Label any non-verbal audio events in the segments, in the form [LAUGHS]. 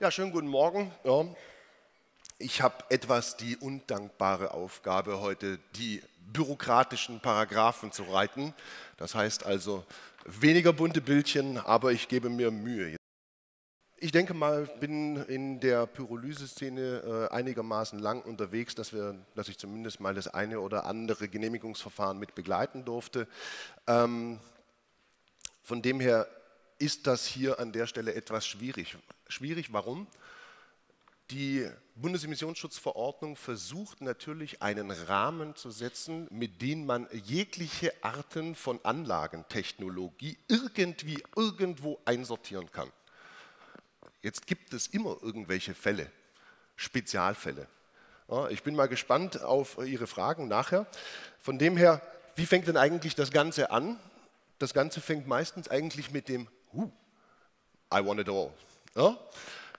Ja, schönen guten Morgen. Ja. Ich habe etwas die undankbare Aufgabe, heute die bürokratischen Paragraphen zu reiten. Das heißt also weniger bunte Bildchen, aber ich gebe mir Mühe. Ich denke mal, bin in der Pyrolyse-Szene äh, einigermaßen lang unterwegs, dass, wir, dass ich zumindest mal das eine oder andere Genehmigungsverfahren mit begleiten durfte. Ähm, von dem her ist das hier an der Stelle etwas schwierig. Schwierig, warum? Die Bundesemissionsschutzverordnung versucht natürlich einen Rahmen zu setzen, mit dem man jegliche Arten von Anlagentechnologie irgendwie irgendwo einsortieren kann. Jetzt gibt es immer irgendwelche Fälle, Spezialfälle. Ich bin mal gespannt auf Ihre Fragen nachher. Von dem her, wie fängt denn eigentlich das Ganze an? Das Ganze fängt meistens eigentlich mit dem I want it all. Ja?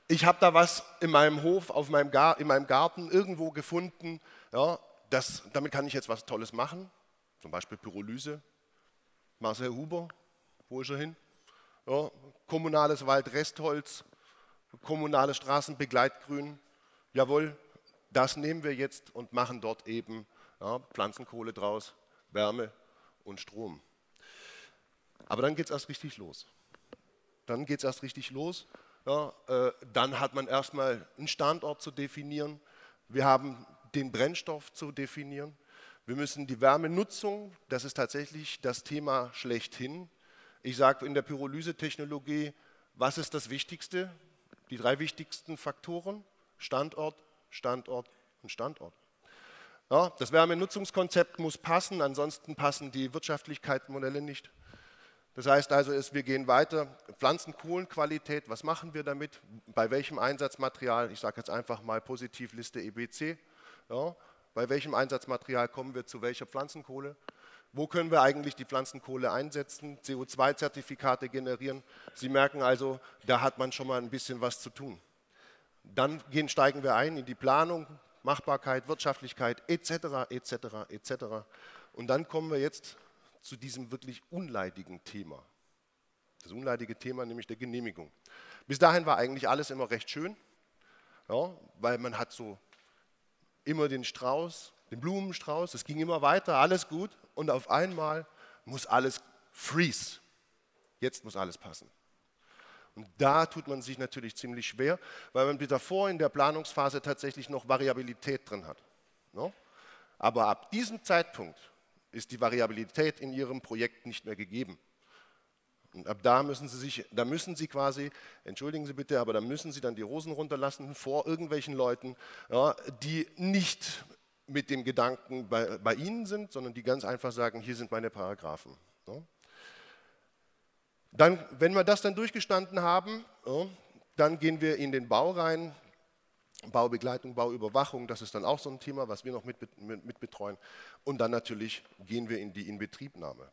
Ich habe da was in meinem Hof, auf meinem Gar in meinem Garten irgendwo gefunden. Ja, das, damit kann ich jetzt was Tolles machen, zum Beispiel Pyrolyse. Marcel Huber, wo ist er hin? Ja, kommunales Waldrestholz, kommunales Straßenbegleitgrün. Jawohl, das nehmen wir jetzt und machen dort eben ja, Pflanzenkohle draus, Wärme und Strom. Aber dann geht es erst richtig los. Dann geht es erst richtig los. Ja, äh, dann hat man erstmal einen Standort zu definieren. Wir haben den Brennstoff zu definieren. Wir müssen die Wärmenutzung, das ist tatsächlich das Thema schlechthin. Ich sage in der Pyrolyse-Technologie, was ist das Wichtigste? Die drei wichtigsten Faktoren, Standort, Standort und Standort. Ja, das Wärmenutzungskonzept muss passen, ansonsten passen die Wirtschaftlichkeitsmodelle nicht. Das heißt also, wir gehen weiter. Pflanzenkohlenqualität, was machen wir damit? Bei welchem Einsatzmaterial? Ich sage jetzt einfach mal Positivliste EBC. Ja, bei welchem Einsatzmaterial kommen wir zu welcher Pflanzenkohle? Wo können wir eigentlich die Pflanzenkohle einsetzen? CO2-Zertifikate generieren. Sie merken also, da hat man schon mal ein bisschen was zu tun. Dann gehen, steigen wir ein in die Planung, Machbarkeit, Wirtschaftlichkeit etc. etc. etc. Und dann kommen wir jetzt zu diesem wirklich unleidigen Thema. Das unleidige Thema nämlich der Genehmigung. Bis dahin war eigentlich alles immer recht schön, ja, weil man hat so immer den Strauß, den Blumenstrauß, es ging immer weiter, alles gut und auf einmal muss alles freeze. Jetzt muss alles passen. Und da tut man sich natürlich ziemlich schwer, weil man davor in der Planungsphase tatsächlich noch Variabilität drin hat. No? Aber ab diesem Zeitpunkt ist die Variabilität in Ihrem Projekt nicht mehr gegeben. Und ab da müssen Sie sich, da müssen Sie quasi, entschuldigen Sie bitte, aber da müssen Sie dann die Rosen runterlassen vor irgendwelchen Leuten, ja, die nicht mit dem Gedanken bei, bei, Ihnen sind, sondern die ganz einfach sagen, hier sind meine Paragraphen. Ja. Dann, wenn wir das dann durchgestanden haben, ja, dann gehen wir in den Bau rein, Baubegleitung, Bauüberwachung, das ist dann auch so ein Thema, was wir noch mit, mit, mit betreuen. Und dann natürlich gehen wir in die Inbetriebnahme.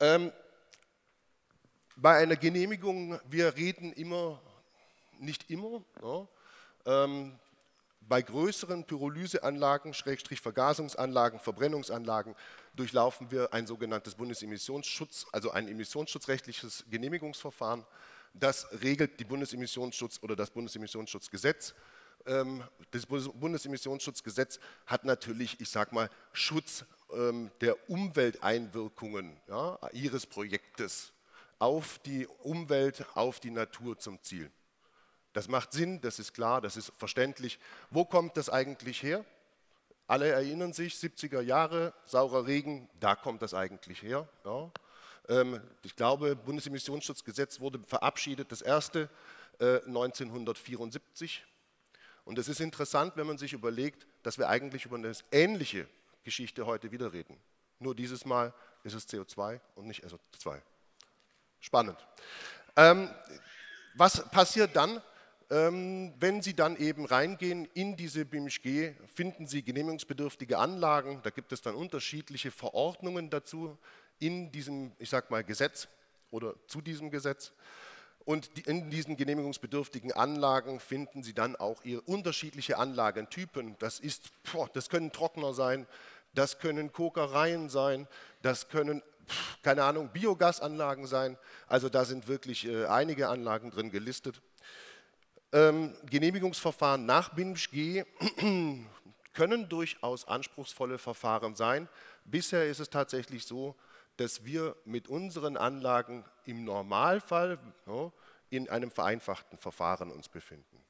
Ähm, bei einer Genehmigung, wir reden immer, nicht immer, ja, ähm, bei größeren Pyrolyseanlagen, Schrägstrich Vergasungsanlagen, Verbrennungsanlagen durchlaufen wir ein sogenanntes Bundesemissionsschutz, also ein emissionsschutzrechtliches Genehmigungsverfahren. Das regelt die Bundesemissionsschutz oder das Bundesemissionsschutzgesetz. Ähm, das Bundesemissionsschutzgesetz hat natürlich, ich sage mal, Schutz ähm, der Umwelteinwirkungen ja, Ihres Projektes auf die Umwelt, auf die Natur zum Ziel. Das macht Sinn, das ist klar, das ist verständlich. Wo kommt das eigentlich her? Alle erinnern sich, 70er Jahre, saurer Regen, da kommt das eigentlich her. Ja. Ähm, ich glaube, Bundesemissionsschutzgesetz wurde verabschiedet, das erste 1974. Äh, Und es ist interessant, wenn man sich überlegt, dass wir eigentlich über eine ähnliche Geschichte heute wieder reden. Nur dieses Mal ist es CO2 und nicht SO2. Spannend. Ähm, was passiert dann? Ähm, wenn Sie dann eben reingehen in diese BIMSG, finden Sie genehmigungsbedürftige Anlagen. Da gibt es dann unterschiedliche Verordnungen dazu in diesem, ich sag mal, Gesetz oder zu diesem Gesetz. Und in diesen genehmigungsbedürftigen Anlagen finden Sie dann auch Ihre unterschiedliche Anlagentypen. Das, ist, boah, das können Trockner sein, das können Kokereien sein, das können, keine Ahnung, Biogasanlagen sein. Also da sind wirklich äh, einige Anlagen drin gelistet. Ähm, Genehmigungsverfahren nach BINSG [CLEARS THROAT] können durchaus anspruchsvolle Verfahren sein. Bisher ist es tatsächlich so, dass wir mit unseren Anlagen im Normalfall ja, in einem vereinfachten Verfahren uns befinden.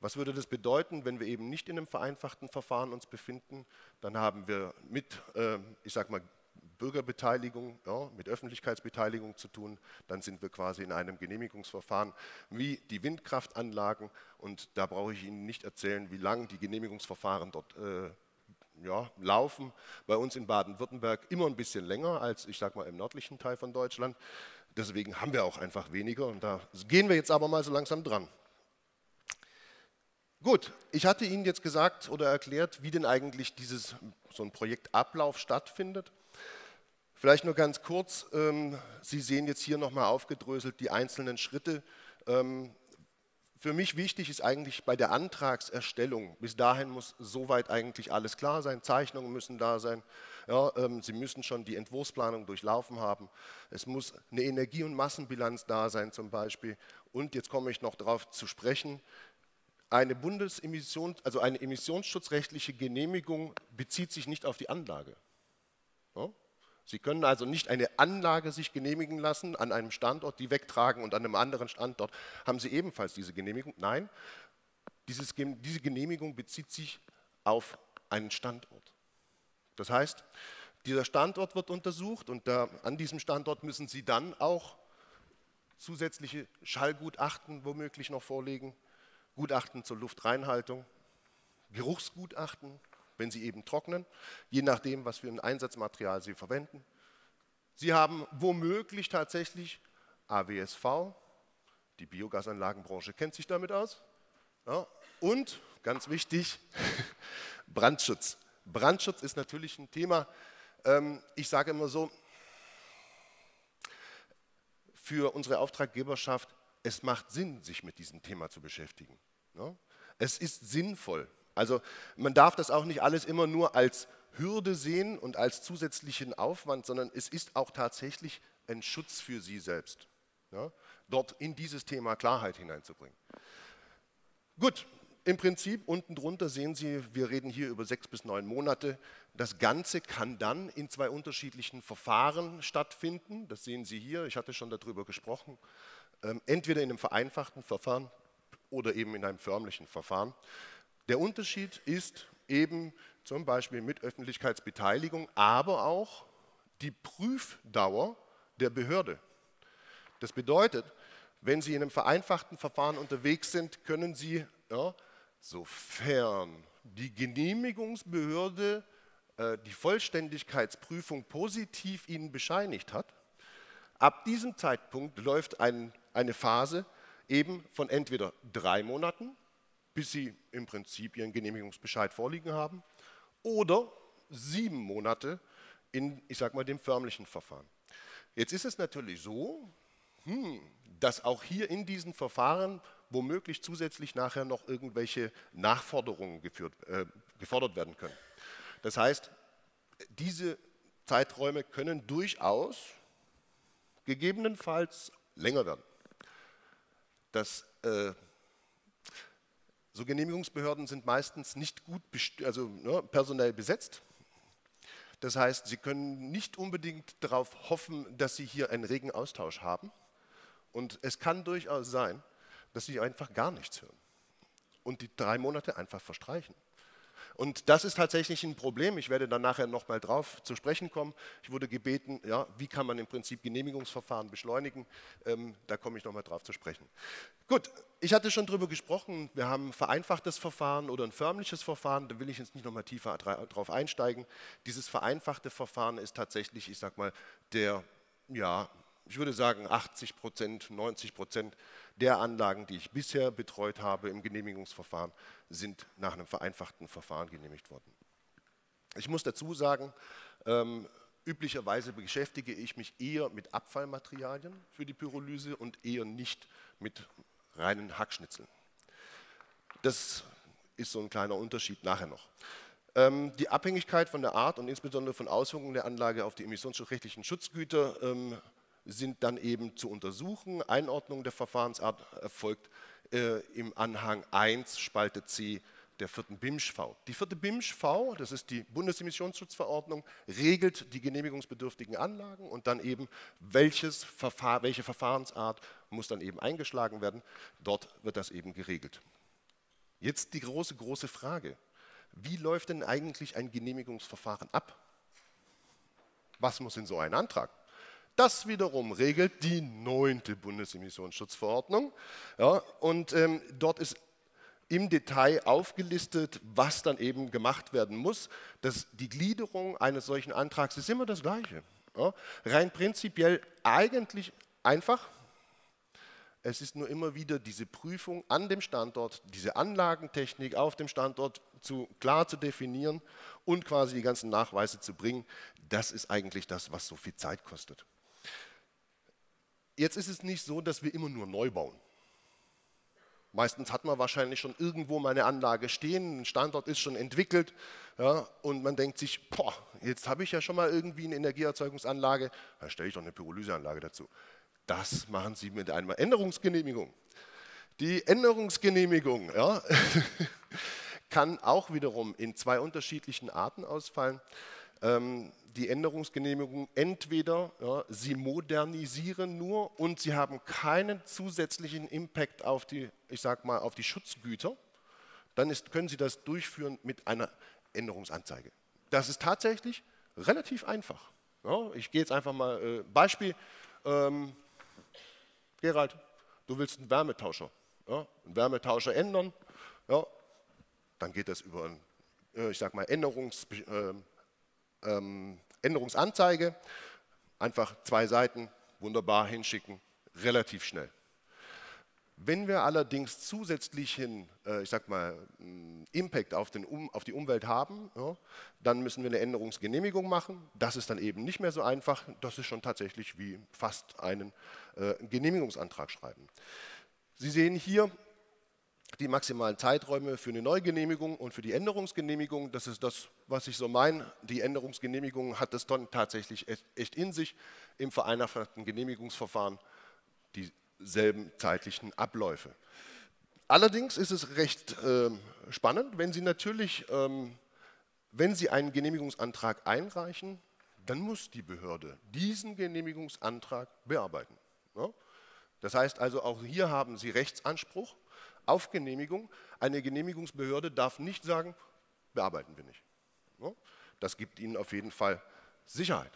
Was würde das bedeuten, wenn wir eben nicht in einem vereinfachten Verfahren uns befinden? Dann haben wir mit, äh, ich sage mal, Bürgerbeteiligung, ja, mit Öffentlichkeitsbeteiligung zu tun. Dann sind wir quasi in einem Genehmigungsverfahren wie die Windkraftanlagen. Und da brauche ich Ihnen nicht erzählen, wie lang die Genehmigungsverfahren dort äh, ja, laufen. Bei uns in Baden-Württemberg immer ein bisschen länger als, ich sage mal, im nördlichen Teil von Deutschland. Deswegen haben wir auch einfach weniger. Und da gehen wir jetzt aber mal so langsam dran. Gut, ich hatte Ihnen jetzt gesagt oder erklärt, wie denn eigentlich dieses, so ein Projektablauf stattfindet. Vielleicht nur ganz kurz, ähm, Sie sehen jetzt hier nochmal aufgedröselt die einzelnen Schritte. Ähm, für mich wichtig ist eigentlich bei der Antragserstellung, bis dahin muss soweit eigentlich alles klar sein, Zeichnungen müssen da sein, ja, ähm, Sie müssen schon die Entwurfsplanung durchlaufen haben, es muss eine Energie- und Massenbilanz da sein zum Beispiel. Und jetzt komme ich noch darauf zu sprechen, eine Bundesemission, also eine emissionsschutzrechtliche Genehmigung bezieht sich nicht auf die Anlage. Ja? Sie können also nicht eine Anlage sich genehmigen lassen an einem Standort, die wegtragen und an einem anderen Standort haben Sie ebenfalls diese Genehmigung. Nein, dieses, diese Genehmigung bezieht sich auf einen Standort. Das heißt, dieser Standort wird untersucht und da, an diesem Standort müssen Sie dann auch zusätzliche Schallgutachten womöglich noch vorlegen Gutachten zur Luftreinhaltung, Geruchsgutachten, wenn Sie eben trocknen, je nachdem, was für ein Einsatzmaterial Sie verwenden. Sie haben womöglich tatsächlich AWSV, die Biogasanlagenbranche kennt sich damit aus. Ja, und ganz wichtig, [LAUGHS] Brandschutz. Brandschutz ist natürlich ein Thema, ähm, ich sage immer so, für unsere Auftraggeberschaft, es macht Sinn, sich mit diesem Thema zu beschäftigen. Ne? Es ist sinnvoll. Also man darf das auch nicht alles immer nur als Hürde sehen und als zusätzlichen Aufwand, sondern es ist auch tatsächlich ein Schutz für Sie selbst, ja, dort in dieses Thema Klarheit hineinzubringen. Gut, im Prinzip unten drunter sehen Sie, wir reden hier über sechs bis neun Monate. Das Ganze kann dann in zwei unterschiedlichen Verfahren stattfinden. Das sehen Sie hier, ich hatte schon darüber gesprochen. Ähm, entweder in einem vereinfachten Verfahren, oder eben in einem förmlichen Verfahren. Der Unterschied ist eben zum Beispiel mit Öffentlichkeitsbeteiligung, aber auch die Prüfdauer der Behörde. Das bedeutet, wenn Sie in einem vereinfachten Verfahren unterwegs sind, können Sie, ja, sofern die Genehmigungsbehörde äh, die Vollständigkeitsprüfung positiv Ihnen bescheinigt hat, ab diesem Zeitpunkt läuft ein, eine Phase, eben von entweder drei Monaten, bis Sie im Prinzip Ihren Genehmigungsbescheid vorliegen haben, oder sieben Monate in, ich sage mal, dem förmlichen Verfahren. Jetzt ist es natürlich so, hm, dass auch hier in diesen Verfahren womöglich zusätzlich nachher noch irgendwelche Nachforderungen geführt, äh, gefordert werden können. Das heißt, diese Zeiträume können durchaus gegebenenfalls länger werden dass äh, so Genehmigungsbehörden sind meistens nicht gut also, ne, personell besetzt. Das heißt, sie können nicht unbedingt darauf hoffen, dass sie hier einen regen Austausch haben. Und es kann durchaus sein, dass sie einfach gar nichts hören und die drei Monate einfach verstreichen. Und das ist tatsächlich ein Problem. Ich werde dann nachher nochmal drauf zu sprechen kommen. Ich wurde gebeten, ja, wie kann man im Prinzip Genehmigungsverfahren beschleunigen. Ähm, da komme ich nochmal drauf zu sprechen. Gut, ich hatte schon darüber gesprochen. Wir haben ein vereinfachtes Verfahren oder ein förmliches Verfahren. Da will ich jetzt nicht nochmal tiefer drauf einsteigen. Dieses vereinfachte Verfahren ist tatsächlich, ich sage mal, der, ja, ich würde sagen 80 Prozent, 90 Prozent der Anlagen, die ich bisher betreut habe im Genehmigungsverfahren, sind nach einem vereinfachten Verfahren genehmigt worden. Ich muss dazu sagen, ähm, üblicherweise beschäftige ich mich eher mit Abfallmaterialien für die Pyrolyse und eher nicht mit reinen Hackschnitzeln. Das ist so ein kleiner Unterschied nachher noch. Ähm, die Abhängigkeit von der Art und insbesondere von Auswirkungen der Anlage auf die emissionsschutzrechtlichen Schutzgüter ähm, sind dann eben zu untersuchen. Einordnung der Verfahrensart erfolgt äh, im Anhang 1, Spalte C der vierten BIMSCH-V. Die vierte BIMSCH-V, das ist die Bundesemissionsschutzverordnung, regelt die genehmigungsbedürftigen Anlagen und dann eben, welches Verfahr welche Verfahrensart muss dann eben eingeschlagen werden. Dort wird das eben geregelt. Jetzt die große, große Frage. Wie läuft denn eigentlich ein Genehmigungsverfahren ab? Was muss in so einen Antrag? Das wiederum regelt die neunte Bundesemissionsschutzverordnung. Ja, und ähm, dort ist im Detail aufgelistet, was dann eben gemacht werden muss. Das, die Gliederung eines solchen Antrags ist immer das Gleiche. Ja, rein prinzipiell eigentlich einfach. Es ist nur immer wieder diese Prüfung an dem Standort, diese Anlagentechnik auf dem Standort zu, klar zu definieren und quasi die ganzen Nachweise zu bringen. Das ist eigentlich das, was so viel Zeit kostet. Jetzt ist es nicht so, dass wir immer nur neu bauen. Meistens hat man wahrscheinlich schon irgendwo mal eine Anlage stehen, ein Standort ist schon entwickelt ja, und man denkt sich, boah, jetzt habe ich ja schon mal irgendwie eine Energieerzeugungsanlage, dann stelle ich doch eine Pyrolyseanlage dazu. Das machen Sie mit einer Änderungsgenehmigung. Die Änderungsgenehmigung ja, [LAUGHS] kann auch wiederum in zwei unterschiedlichen Arten ausfallen. Ähm, die Änderungsgenehmigung entweder ja, sie modernisieren nur und sie haben keinen zusätzlichen Impact auf die, ich sag mal, auf die Schutzgüter, dann ist, können Sie das durchführen mit einer Änderungsanzeige. Das ist tatsächlich relativ einfach. Ja, ich gehe jetzt einfach mal äh, Beispiel. Ähm, Gerald, du willst einen Wärmetauscher, ja, einen Wärmetauscher ändern, ja, dann geht das über einen, äh, ich sag mal, Änderungs, äh, ähm, Änderungsanzeige, einfach zwei Seiten, wunderbar hinschicken, relativ schnell. Wenn wir allerdings zusätzlichen, äh, ich sag mal, mm, Impact auf, den, auf die Umwelt haben, ja, dann müssen wir eine Änderungsgenehmigung machen. Das ist dann eben nicht mehr so einfach. Das ist schon tatsächlich wie fast einen äh, Genehmigungsantrag schreiben. Sie sehen hier die maximalen Zeiträume für eine Neugenehmigung und für die Änderungsgenehmigung. Das ist das, was ich so meine. Die Änderungsgenehmigung hat das dann tatsächlich echt in sich im vereinfachten Genehmigungsverfahren dieselben zeitlichen Abläufe. Allerdings ist es recht äh, spannend, wenn Sie natürlich, ähm, wenn Sie einen Genehmigungsantrag einreichen, dann muss die Behörde diesen Genehmigungsantrag bearbeiten. Ja? Das heißt also, auch hier haben Sie Rechtsanspruch auf Genehmigung. Eine Genehmigungsbehörde darf nicht sagen, bearbeiten wir nicht. Das gibt Ihnen auf jeden Fall Sicherheit.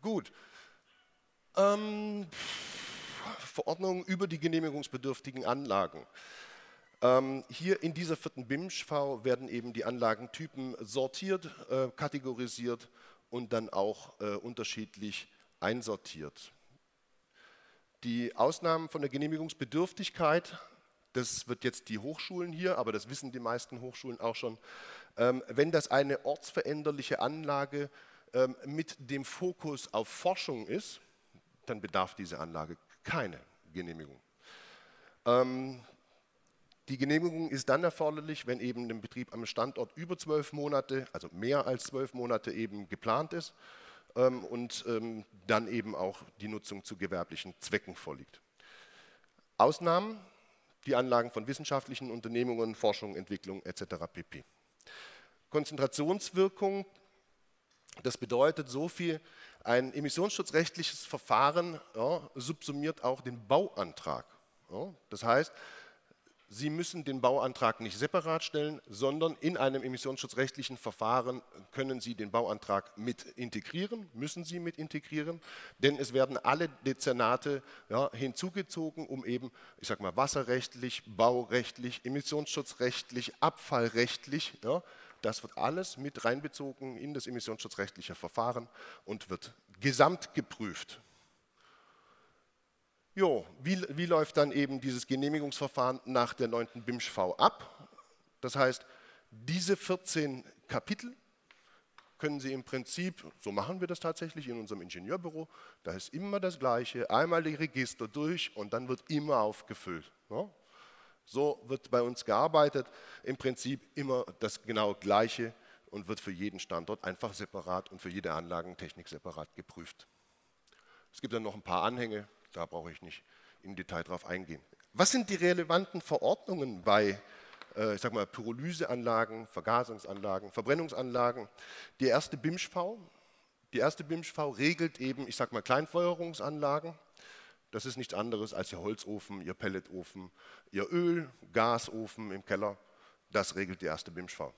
Gut. Ähm, Verordnung über die genehmigungsbedürftigen Anlagen. Ähm, hier in dieser vierten BIMSCH-V werden eben die Anlagentypen sortiert, äh, kategorisiert und dann auch äh, unterschiedlich einsortiert. Die Ausnahmen von der Genehmigungsbedürftigkeit das wird jetzt die Hochschulen hier, aber das wissen die meisten Hochschulen auch schon, ähm, wenn das eine ortsveränderliche Anlage ähm, mit dem Fokus auf Forschung ist, dann bedarf diese Anlage keine Genehmigung. Ähm, die Genehmigung ist dann erforderlich, wenn eben ein Betrieb am Standort über zwölf Monate, also mehr als zwölf Monate eben geplant ist ähm, und ähm, dann eben auch die Nutzung zu gewerblichen Zwecken vorliegt. Ausnahmen die Anlagen von wissenschaftlichen Unternehmungen, Forschung, Entwicklung etc. pp. Konzentrationswirkung, das bedeutet so viel, ein emissionsschutzrechtliches Verfahren ja, subsumiert auch den Bauantrag. Ja, das heißt, Sie müssen den Bauantrag nicht separat stellen, sondern in einem emissionsschutzrechtlichen Verfahren können Sie den Bauantrag mit integrieren, müssen Sie mit integrieren, denn es werden alle Dezernate ja, hinzugezogen, um eben, ich sage mal, wasserrechtlich, baurechtlich, emissionsschutzrechtlich, abfallrechtlich, ja, das wird alles mit reinbezogen in das emissionsschutzrechtliche Verfahren und wird gesamt geprüft. Jo, wie, wie läuft dann eben dieses Genehmigungsverfahren nach der 9. BIMSCH-V ab? Das heißt, diese 14 Kapitel können Sie im Prinzip, so machen wir das tatsächlich in unserem Ingenieurbüro, da ist immer das Gleiche, einmal die Register durch und dann wird immer aufgefüllt. Ja? So wird bei uns gearbeitet, im Prinzip immer das genau Gleiche und wird für jeden Standort einfach separat und für jede Anlagentechnik separat geprüft. Es gibt dann noch ein paar Anhänge, da brauche ich nicht im Detail drauf eingehen. Was sind die relevanten Verordnungen bei äh, ich sag mal, Pyrolyseanlagen, Vergasungsanlagen, Verbrennungsanlagen? Die erste BIMSCH-V, die erste BIMSCH-V regelt eben, ich sag mal, Kleinfeuerungsanlagen. Das ist nichts anderes als Ihr Holzofen, Ihr Pelletofen, Ihr Öl, Gasofen im Keller. Das regelt die erste BIMSCH-V.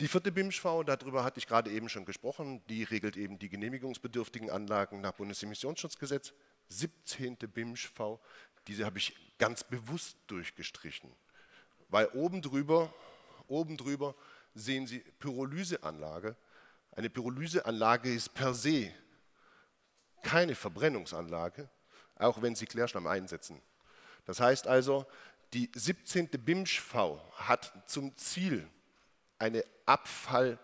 Die vierte BIMSCH-V, darüber hatte ich gerade eben schon gesprochen, die regelt eben die genehmigungsbedürftigen Anlagen nach Bundesemissionsschutzgesetz. 17. BIMSCH-V, diese habe ich ganz bewusst durchgestrichen, weil oben drüber, oben drüber sehen Sie Pyrolyseanlage. Eine Pyrolyseanlage ist per se keine Verbrennungsanlage, auch wenn Sie Klärschlamm einsetzen. Das heißt also, die 17. BIMSCH-V hat zum Ziel, eine Abfall,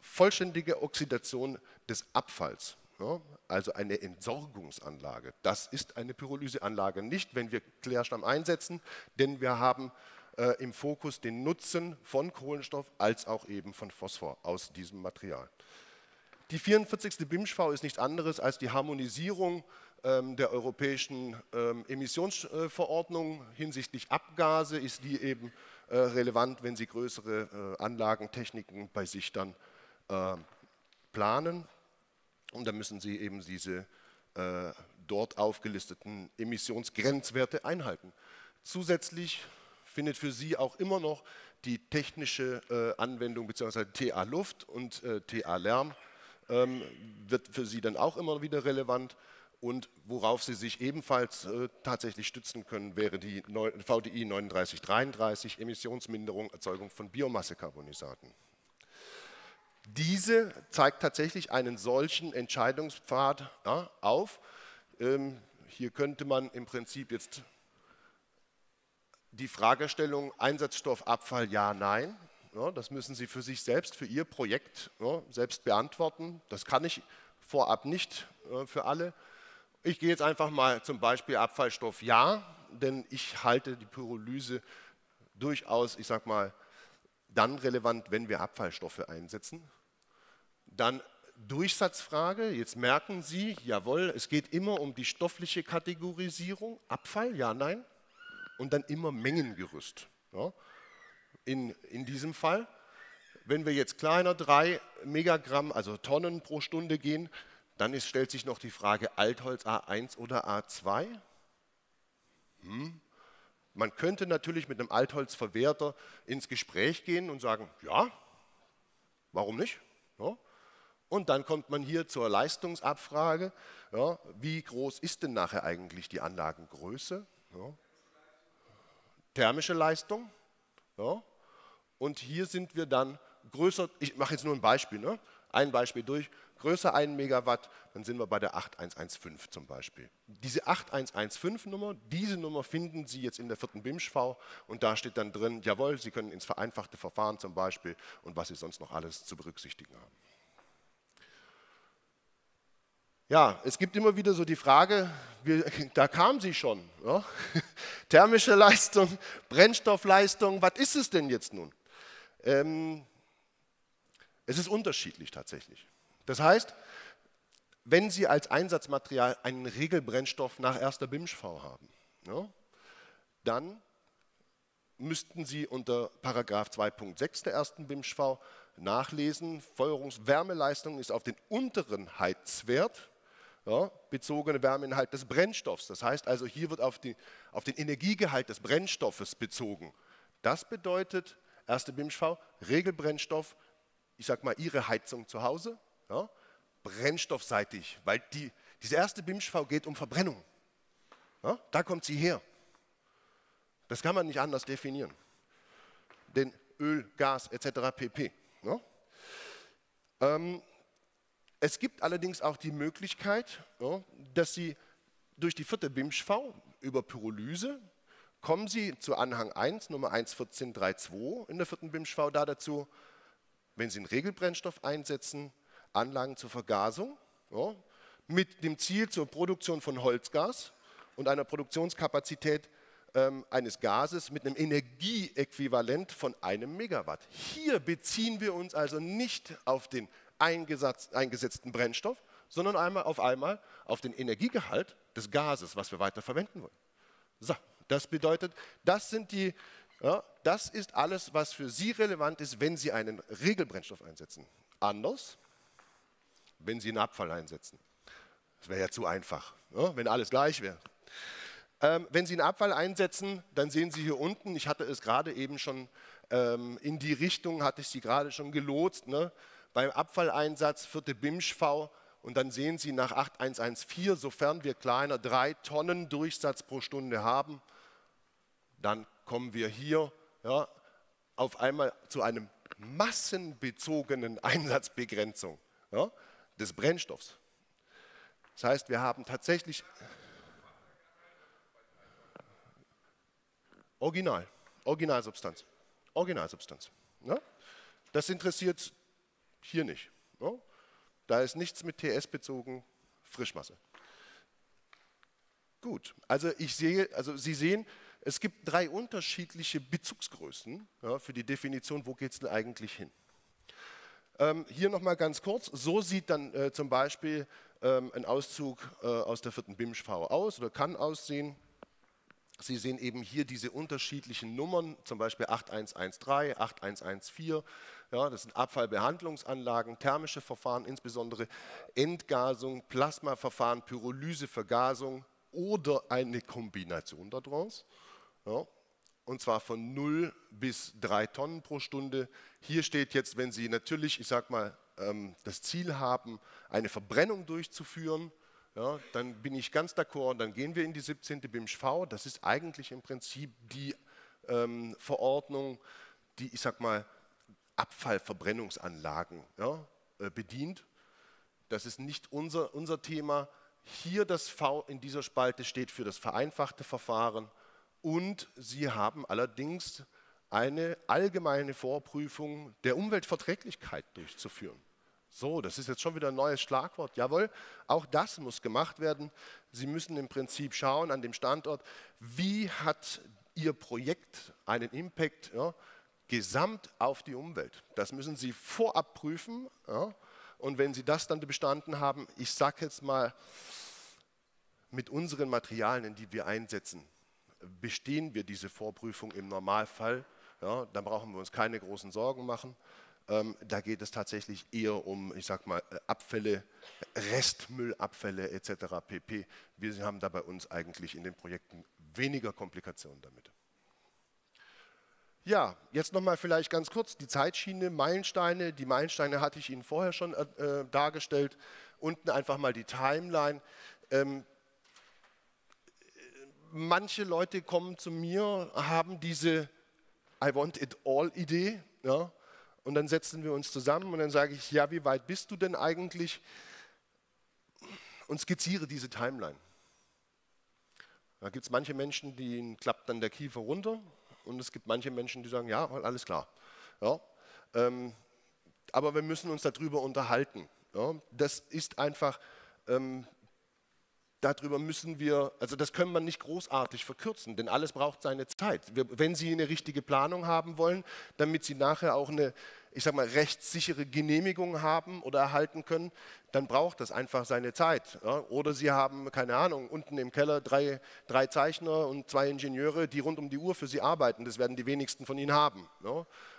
vollständige Oxidation des Abfalls, ja, also eine Entsorgungsanlage. Das ist eine Pyrolyseanlage nicht, wenn wir Klärschlamm einsetzen, denn wir haben äh, im Fokus den Nutzen von Kohlenstoff als auch eben von Phosphor aus diesem Material. Die 44. BIMSCH-V ist nichts anderes als die Harmonisierung ähm, der europäischen ähm, Emissionsverordnung hinsichtlich Abgase, ist die eben äh, relevant, wenn Sie größere äh, Anlagentechniken bei sich dann äh, planen. Und dann müssen Sie eben diese dort aufgelisteten Emissionsgrenzwerte einhalten. Zusätzlich findet für Sie auch immer noch die technische Anwendung bzw. TA Luft und TA Lärm ähm, wird für Sie dann auch immer wieder relevant. Und worauf Sie sich ebenfalls äh, tatsächlich stützen können, wäre die VDI 3933, Emissionsminderung, Erzeugung von Biomassekarbonisaten. Diese zeigt tatsächlich einen solchen Entscheidungspfad ja, auf. Ähm, hier könnte man im Prinzip jetzt die Fragestellung Einsatzstoffabfall ja, nein. Ja, das müssen Sie für sich selbst, für Ihr Projekt ja, selbst beantworten. Das kann ich vorab nicht äh, für alle. Ich gehe jetzt einfach mal zum Beispiel Abfallstoff ja, denn ich halte die Pyrolyse durchaus, ich sage mal, dann relevant, wenn wir Abfallstoffe einsetzen. Dann Durchsatzfrage, jetzt merken Sie, jawohl, es geht immer um die stoffliche Kategorisierung, Abfall, ja, nein, und dann immer Mengengerüst. Ja. In, in diesem Fall, wenn wir jetzt kleiner 3 Megagramm, also Tonnen pro Stunde gehen, dann ist, stellt sich noch die Frage, Altholz A1 oder A2? Hm. Man könnte natürlich mit einem Altholzverwerter ins Gespräch gehen und sagen, ja, warum nicht? Ja. Und dann kommt man hier zur Leistungsabfrage. Ja, wie groß ist denn nachher eigentlich die Anlagengröße? Ja. Thermische Leistung. Und hier sind wir dann größer, ich mache jetzt nur ein Beispiel, ne? ein Beispiel durch, größer 1 Megawatt, dann sind wir bei der 8115 zum Beispiel. Diese 8115-Nummer, diese Nummer finden Sie jetzt in der vierten BIMSCH-V und da steht dann drin, jawohl, Sie können ins vereinfachte Verfahren zum Beispiel und was Sie sonst noch alles zu berücksichtigen haben. Ja, es gibt immer wieder so die Frage, wir, [LAUGHS] da kam sie schon, ja? [LAUGHS] thermische Leistung, Brennstoffleistung, was ist es denn jetzt nun? Ähm, es ist unterschiedlich tatsächlich. Das heißt, wenn Sie als Einsatzmaterial einen Regelbrennstoff nach erster BIMSCH-V haben, ja, dann müssten Sie unter Paragraph 2.6 der ersten BIMSCH-V nachlesen, Feuerungswärmeleistung ist auf den unteren Heizwert ja, bezogene Wärmeinhalt des Brennstoffs. Das heißt also, hier wird auf, die, auf den Energiegehalt des Brennstoffes bezogen. Das bedeutet, erste BIMSCH-V, Regelbrennstoff ich sage mal, Ihre Heizung zu Hause, ja, brennstoffseitig, weil die, diese erste BIMSCH-V geht um Verbrennung. Ja, da kommt sie her. Das kann man nicht anders definieren. Denn Öl, Gas etc. pp. Ja. Ähm, es gibt allerdings auch die Möglichkeit, ja, dass Sie durch die vierte BIMSCH-V über Pyrolyse kommen Sie zu Anhang 1, Nummer 1.14.3.2 in der vierten BIMSCH-V da dazu, wenn Sie einen Regelbrennstoff einsetzen, Anlagen zur Vergasung ja, mit dem Ziel zur Produktion von Holzgas und einer Produktionskapazität ähm, eines Gases mit einem Energieäquivalent von einem Megawatt. Hier beziehen wir uns also nicht auf den eingesetzten Brennstoff, sondern einmal auf einmal auf den Energiegehalt des Gases, was wir weiter verwenden wollen. So, das bedeutet, das sind die, ja, das ist alles, was für Sie relevant ist, wenn Sie einen Regelbrennstoff einsetzen. Anders, wenn Sie einen Abfall einsetzen. Das wäre ja zu einfach, ja, wenn alles gleich wäre. Ähm, wenn Sie einen Abfall einsetzen, dann sehen Sie hier unten, ich hatte es gerade eben schon ähm, in die Richtung, hatte ich Sie gerade schon gelotst, ne? beim Abfalleinsatz vierte BIMSCH-V und dann sehen Sie nach 8114, sofern wir kleiner 3 Tonnen Durchsatz pro Stunde haben, dann kommen wir hier ja, auf einmal zu einem massenbezogenen [LAUGHS] Einsatzbegrenzung ja, des Brennstoffs. Das heißt, wir haben tatsächlich Original, Originalsubstanz, Originalsubstanz. Ja? Das interessiert hier nicht. Ja? Da ist nichts mit TS bezogen, Frischmasse. Gut, also ich sehe, also Sie sehen, es gibt drei unterschiedliche Bezugsgrößen ja, für die Definition, wo geht es denn eigentlich hin. Ähm, hier nochmal ganz kurz, so sieht dann äh, zum Beispiel ähm, ein Auszug äh, aus der vierten BIMSCH-V aus oder kann aussehen. Sie sehen eben hier diese unterschiedlichen Nummern, zum Beispiel 8113, 8114. Ja, das sind Abfallbehandlungsanlagen, thermische Verfahren, insbesondere Entgasung, Plasmaverfahren, Pyrolysevergasung oder eine Kombination daraus. Ja, und zwar von 0 bis 3 Tonnen pro Stunde. Hier steht jetzt, wenn Sie natürlich, ich sage mal, ähm, das Ziel haben, eine Verbrennung durchzuführen, ja, dann bin ich ganz d'accord, dann gehen wir in die 17. BIMSCH-V. Das ist eigentlich im Prinzip die ähm, Verordnung, die, ich sag mal, Abfallverbrennungsanlagen ja, äh, bedient. Das ist nicht unser, unser Thema. Hier das V in dieser Spalte steht für das vereinfachte Verfahren und Sie haben allerdings eine allgemeine Vorprüfung der Umweltverträglichkeit durchzuführen. So, das ist jetzt schon wieder ein neues Schlagwort. Jawohl, auch das muss gemacht werden. Sie müssen im Prinzip schauen an dem Standort, wie hat Ihr Projekt einen Impact ja, gesamt auf die Umwelt. Das müssen Sie vorab prüfen. Ja, und wenn Sie das dann bestanden haben, ich sage jetzt mal, mit unseren Materialien, die wir einsetzen, bestehen wir diese Vorprüfung im Normalfall. Ja, dann brauchen wir uns keine großen Sorgen machen. Ähm, da geht es tatsächlich eher um, ich sag mal, äh, Abfälle, Restmüllabfälle etc. pp. Wir haben da bei uns eigentlich in den Projekten weniger Komplikationen damit. Ja, jetzt nochmal vielleicht ganz kurz die Zeitschiene, Meilensteine. Die Meilensteine hatte ich Ihnen vorher schon äh, äh dargestellt. Unten einfach mal die Timeline. Ähm, manche Leute kommen zu mir, haben diese I want it all Idee. Ja, und dann setzen wir uns zusammen und dann sage ich, ja, wie weit bist du denn eigentlich? Und skizziere diese Timeline. Da gibt es manche Menschen, denen klappt dann der Kiefer runter und es gibt manche Menschen, die sagen, ja, alles klar. Ja, ähm, aber wir müssen uns darüber unterhalten. Ja, das ist einfach, ähm, darüber müssen wir, also das können wir nicht großartig verkürzen, denn alles braucht seine Zeit. Wenn Sie eine richtige Planung haben wollen, damit Sie nachher auch eine, ich sage mal, rechtssichere Genehmigung haben oder erhalten können, dann braucht das einfach seine Zeit. Oder Sie haben, keine Ahnung, unten im Keller drei, drei Zeichner und zwei Ingenieure, die rund um die Uhr für Sie arbeiten. Das werden die wenigsten von Ihnen haben.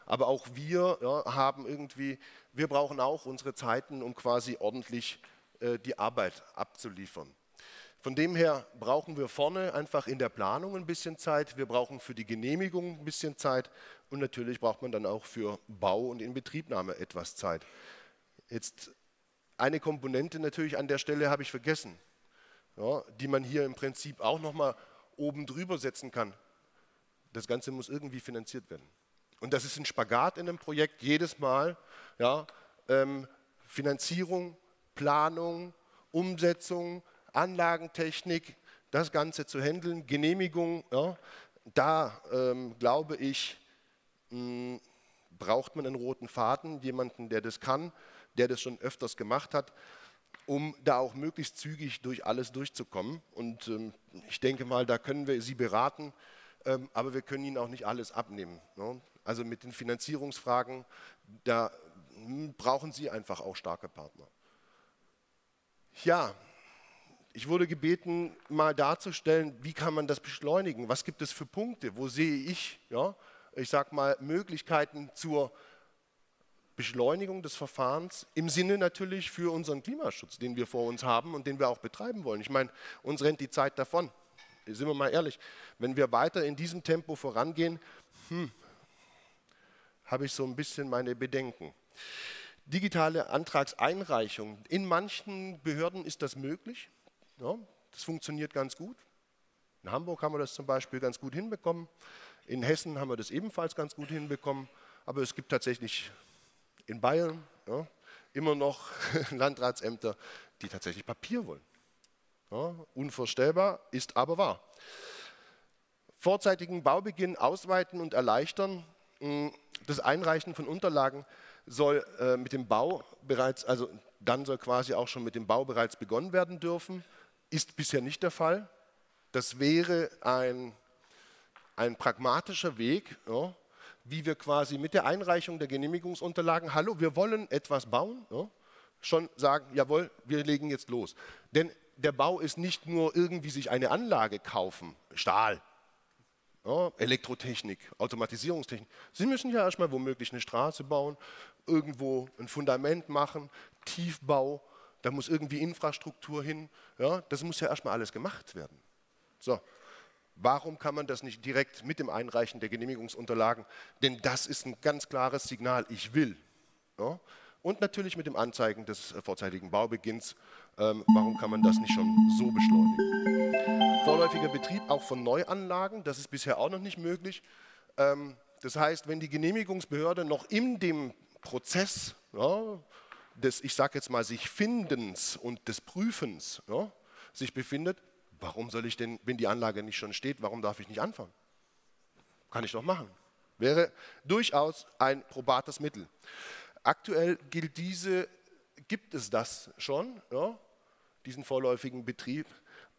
Aber auch wir haben irgendwie, wir brauchen auch unsere Zeiten, um quasi ordentlich äh, die Arbeit abzuliefern. Von dem her brauchen wir vorne einfach in der Planung ein bisschen Zeit, wir brauchen für die Genehmigung ein bisschen Zeit und natürlich braucht man dann auch für Bau und Inbetriebnahme etwas Zeit. Jetzt eine Komponente natürlich an der Stelle habe ich vergessen, ja, die man hier im Prinzip auch nochmal oben drüber setzen kann. Das Ganze muss irgendwie finanziert werden. Und das ist ein Spagat in einem Projekt jedes Mal. Ja, ähm, Finanzierung, Planung, Umsetzung, Anlagentechnik, das Ganze zu handeln, Genehmigung, ja, da ähm, glaube ich, mh, hm, braucht man einen roten Faden, jemanden, der das kann, der das schon öfters gemacht hat, um da auch möglichst zügig durch alles durchzukommen. Und ähm, ich denke mal, da können wir Sie beraten, ähm, aber wir können Ihnen auch nicht alles abnehmen. Ne? Also mit den Finanzierungsfragen, da hm, brauchen Sie einfach auch starke Partner. Ja, ich wurde gebeten, mal darzustellen, wie kann man das beschleunigen? Was gibt es für Punkte? Wo sehe ich, ja, ich sage mal, Möglichkeiten zur Beschleunigung des Verfahrens im Sinne natürlich für unseren Klimaschutz, den wir vor uns haben und den wir auch betreiben wollen. Ich meine, uns rennt die Zeit davon. Sind wir mal ehrlich, wenn wir weiter in diesem Tempo vorangehen, hm, habe ich so ein bisschen meine Bedenken. Digitale Antragseinreichung. In manchen Behörden ist das möglich. Ja, das funktioniert ganz gut. In Hamburg haben wir das zum Beispiel ganz gut hinbekommen. In Hessen haben wir das ebenfalls ganz gut hinbekommen. Aber es gibt tatsächlich in Bayern ja, immer noch [LAUGHS] Landratsämter, die tatsächlich Papier wollen. Ja, unvorstellbar, ist aber wahr. Vorzeitigen Baubeginn ausweiten und erleichtern. Hm, das Einreichen von Unterlagen soll äh, mit dem Bau bereits, also dann soll quasi auch schon mit dem Bau bereits begonnen werden dürfen. Ist bisher nicht der Fall. Das wäre ein, ein pragmatischer Weg, ja, wie wir quasi mit der Einreichung der Genehmigungsunterlagen, hallo, wir wollen etwas bauen, ja, schon sagen, jawohl, wir legen jetzt los. Denn der Bau ist nicht nur irgendwie sich eine Anlage kaufen, Stahl, ja, Elektrotechnik, Automatisierungstechnik. Sie müssen ja erstmal womöglich eine Straße bauen, irgendwo ein Fundament machen, Tiefbau, da muss irgendwie Infrastruktur hin. Ja, das muss ja erstmal alles gemacht werden. So, Warum kann man das nicht direkt mit dem Einreichen der Genehmigungsunterlagen? Denn das ist ein ganz klares Signal, ich will. Ja? Und natürlich mit dem Anzeigen des äh, vorzeitigen Baubeginns. Ähm, warum kann man das nicht schon so beschleunigen? Vorläufiger Betrieb auch von Neuanlagen, das ist bisher auch noch nicht möglich. Ähm, das heißt, wenn die Genehmigungsbehörde noch in dem Prozess ja, des, ich sage jetzt mal, sich Findens und des Prüfens ja, sich befindet, warum soll ich denn, wenn die Anlage nicht schon steht, warum darf ich nicht anfangen? Kann ich doch machen. Wäre durchaus ein probates Mittel. Aktuell gilt diese, gibt es das schon, ja, diesen vorläufigen Betrieb,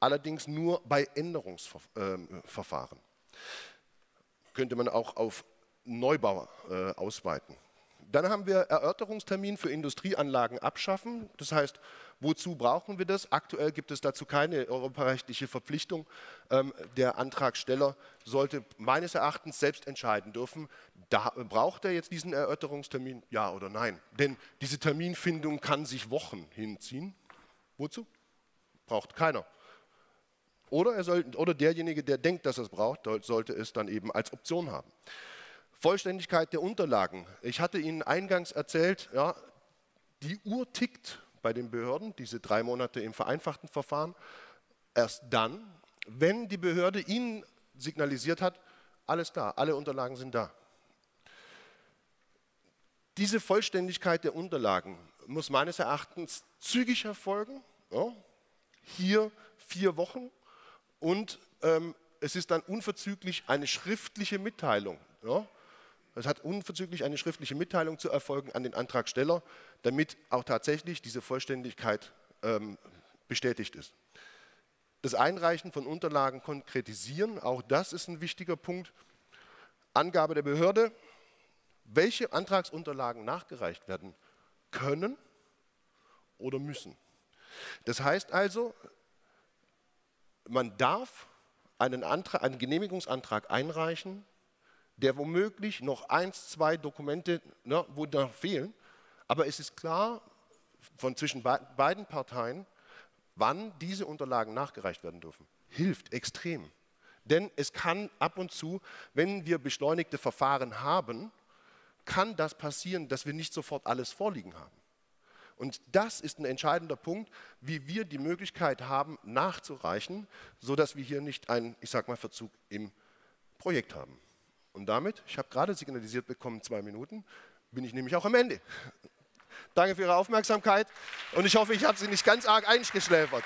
allerdings nur bei Änderungsverfahren. Könnte man auch auf Neubau äh, ausweiten. Dann haben wir Erörterungstermin für Industrieanlagen abschaffen. Das heißt, wozu brauchen wir das? Aktuell gibt es dazu keine europarechtliche Verpflichtung. Ähm, der Antragsteller sollte meines Erachtens selbst entscheiden dürfen, da, braucht er jetzt diesen Erörterungstermin, ja oder nein? Denn diese Terminfindung kann sich Wochen hinziehen. Wozu? Braucht keiner. Oder, er soll, oder derjenige, der denkt, dass er es braucht, sollte es dann eben als Option haben. Vollständigkeit der Unterlagen. Ich hatte Ihnen eingangs erzählt, ja, die Uhr tickt bei den Behörden, diese drei Monate im vereinfachten Verfahren, erst dann, wenn die Behörde Ihnen signalisiert hat, alles klar, alle Unterlagen sind da. Diese Vollständigkeit der Unterlagen muss meines Erachtens zügig erfolgen. Ja, hier vier Wochen und ähm, es ist dann unverzüglich eine schriftliche Mitteilung. Ja, es hat unverzüglich eine schriftliche Mitteilung zu erfolgen an den Antragsteller, damit auch tatsächlich diese Vollständigkeit ähm, bestätigt ist. Das Einreichen von Unterlagen konkretisieren, auch das ist ein wichtiger Punkt. Angabe der Behörde, welche Antragsunterlagen nachgereicht werden können oder müssen. Das heißt also, man darf einen, Antrag, einen Genehmigungsantrag einreichen, der womöglich noch eins, zwei Dokumente, ne, wo noch fehlen. Aber es ist klar von zwischen beiden Parteien, wann diese Unterlagen nachgereicht werden dürfen. Hilft extrem. Denn es kann ab und zu, wenn wir beschleunigte Verfahren haben, kann das passieren, dass wir nicht sofort alles vorliegen haben. Und das ist ein entscheidender Punkt, wie wir die Möglichkeit haben, nachzureichen, sodass wir hier nicht einen, ich sag mal, Verzug im Projekt haben. Und damit, ich habe gerade signalisiert bekommen, zwei Minuten, bin ich nämlich auch am Ende. Danke für Ihre Aufmerksamkeit und ich hoffe, ich habe Sie nicht ganz arg eingeschläfert.